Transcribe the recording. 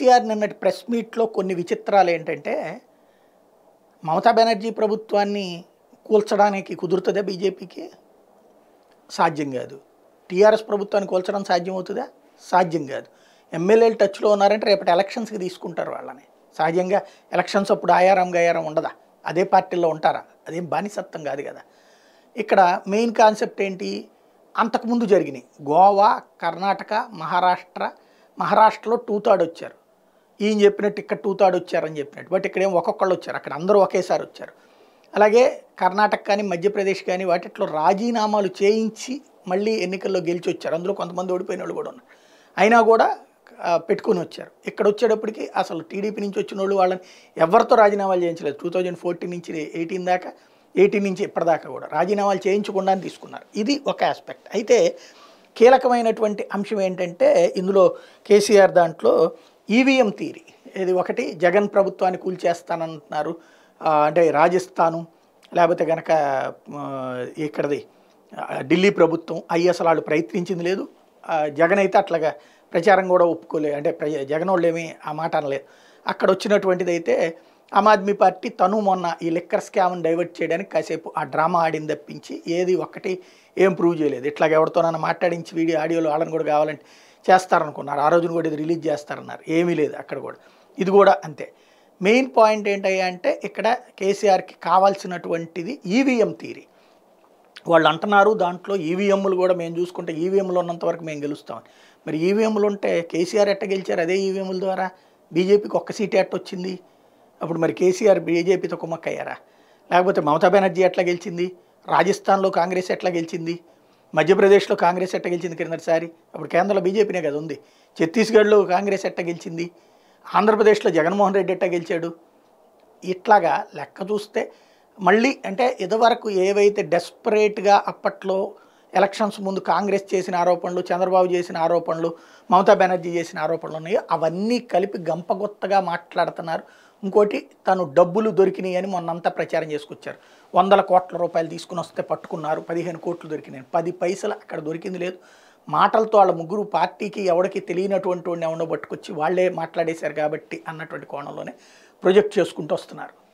కేసీఆర్ నిన్నటి ప్రెస్ మీట్లో కొన్ని విచిత్రాలు ఏంటంటే మమతా బెనర్జీ ప్రభుత్వాన్ని కూల్చడానికి కుదురుతుందా బీజేపీకి? సాధ్యం కాదు. టీఆర్ఎస్ ప్రభుత్వాన్ని కూల్చడం సాధ్యం అవుతుందా? సాధ్యం కాదు. ఎమ్మెల్యేలు టచ్లో ఉన్నారంటే రేపటి ఎలక్షన్స్కి తీసుకుంటారు వాళ్ళని. సహజంగా ఎలక్షన్స్ అప్పుడు ఆయారం గయారం ఉండదా? అదే పార్టీలో ఉంటారా? అదేం బానిసత్వం కాదు కదా. ఇక్కడ మెయిన్ కాన్సెప్ట్ ఏంటి? అంతకుముందు జరిగినాయి. గోవా కర్ణాటక మహారాష్ట్ర మహారాష్ట్రలో టూ థర్డ్ వచ్చారు. ఈయన చెప్పినట్టు ఇక్కడ టూ థర్డ్ వచ్చారని చెప్పినట్టు. బట్ ఇక్కడేం ఒక్కొక్కళ్ళు వచ్చారు. అక్కడ అందరూ ఒకేసారి వచ్చారు. అలాగే కర్ణాటక కానీ మధ్యప్రదేశ్ కానీ వాటిట్లో రాజీనామాలు చేయించి మళ్ళీ ఎన్నికల్లో గెలిచి వచ్చారు. అందులో కొంతమంది ఓడిపోయిన వాళ్ళు కూడా ఉన్నారు. అయినా కూడా పెట్టుకుని పెట్టుకొని వచ్చారు. ఇక్కడ వచ్చేటప్పటికి అసలు టీడీపీ నుంచి వచ్చిన వాళ్ళు వాళ్ళని ఎవరితో రాజీనామాలు చేయించలేదు. టూ థౌజండ్ ఫోర్టీన్ నుంచి ఎయిటీన్ దాకా ఎయిటీన్ నుంచి ఇప్పటిదాకా కూడా రాజీనామాలు చేయించకుండా తీసుకున్నారు. ఇది ఒక ఆస్పెక్ట్ అయితే కీలకమైనటువంటి అంశం ఏంటంటే ఇందులో కేసీఆర్ దాంట్లో ఈవీఎం థీరీ ఇది ఒకటి. జగన్ ప్రభుత్వాన్ని కూల్చేస్తానంటున్నారు. అంటే రాజస్థాను లేకపోతే కనుక ఇక్కడది ఢిల్లీ ప్రభుత్వం అయ్యి అసలు వాళ్ళు ప్రయత్నించింది లేదు. జగన్ అయితే అట్లాగా ప్రచారం కూడా ఒప్పుకోలేదు అంటే ప్ర- జగన్ వాళ్ళు ఏమీ ఆ మాట అనలేదు. అక్కడ వచ్చినటువంటిది అయితే ఆమ్ ఆద్మీ పార్టీ తను మొన్న ఈ లిక్కర్ స్కామ్ని డైవర్ట్ చేయడానికి కాసేపు ఆ డ్రామా ఆడింది తప్పించి ఏది ఒక్కటి ఏం ప్రూవ్ చేయలేదు. ఇట్లాగ ఎవరితోనైనా మాట్లాడించి వీడియో ఆడియోలో వాళ్ళని కూడా కావాలంటే చేస్తారనుకున్నారు. ఆ రోజున కూడా ఇది రిలీజ్ చేస్తారన్నారు. ఏమీ లేదు అక్కడ కూడా. ఇది కూడా అంతే. మెయిన్ పాయింట్ ఏంటయ్యా అంటే ఇక్కడ కేసీఆర్కి కావాల్సినటువంటిది ఈవీఎం థీరీ వాళ్ళు అంటున్నారు దాంట్లో ఈవీఎంలు కూడా మేము చూసుకుంటే ఈవీఎంలు ఉన్నంత వరకు మేము గెలుస్తామని. మరి ఈవీఎంలు ఉంటే కేసీఆర్ ఎట్ట గెలిచారు? అదే ఈవీఎంల ద్వారా? బీజేపీకి ఒక్క సీట్ ఎట్ట వచ్చింది? అప్పుడు మరి కేసీఆర్ బీజేపీతో కుమ్మక్కయ్యారా? లేకపోతే మమతా బెనర్జీ ఎట్లా గెలిచింది? రాజస్థాన్లో కాంగ్రెస్ ఎట్లా గెలిచింది? మధ్యప్రదేశ్లో కాంగ్రెస్ ఎట్ట గెలిచింది కిందటిసారి అప్పుడు కేంద్రంలో బీజేపీనే కదా ఉంది. ఛత్తీస్గఢ్లో కాంగ్రెస్ ఎట్ట గెలిచింది? ఆంధ్రప్రదేశ్లో జగన్మోహన్ రెడ్డి ఎట్ట గెలిచాడు? ఇట్లాగా లెక్క చూస్తే మళ్ళీ అంటే ఇదివరకు ఏవైతే డెస్పరేట్గా అప్పట్లో ఎలక్షన్స్ ముందు కాంగ్రెస్ చేసిన ఆరోపణలు చంద్రబాబు చేసిన ఆరోపణలు మమతా బెనర్జీ చేసిన ఆరోపణలు ఉన్నాయో అవన్నీ కలిపి గంపగొత్తగా మాట్లాడుతున్నారు. ఇంకోటి తను డబ్బులు దొరికినాయి అని మొన్నంతా ప్రచారం చేసుకొచ్చారు. వందల కోట్ల రూపాయలు తీసుకుని వస్తే పట్టుకున్నారు. పదిహేను కోట్లు దొరికినాయి. పది పైసలు అక్కడ దొరికింది లేదు. మాటలతో వాళ్ళ ముగ్గురు పార్టీకి ఎవరికి తెలియనటువంటి వాడిని ఎవడో పట్టుకొచ్చి వాళ్ళే మాట్లాడేశారు కాబట్టి అన్నటువంటి కోణంలోనే ప్రొజెక్ట్ చేసుకుంటూ వస్తున్నారు.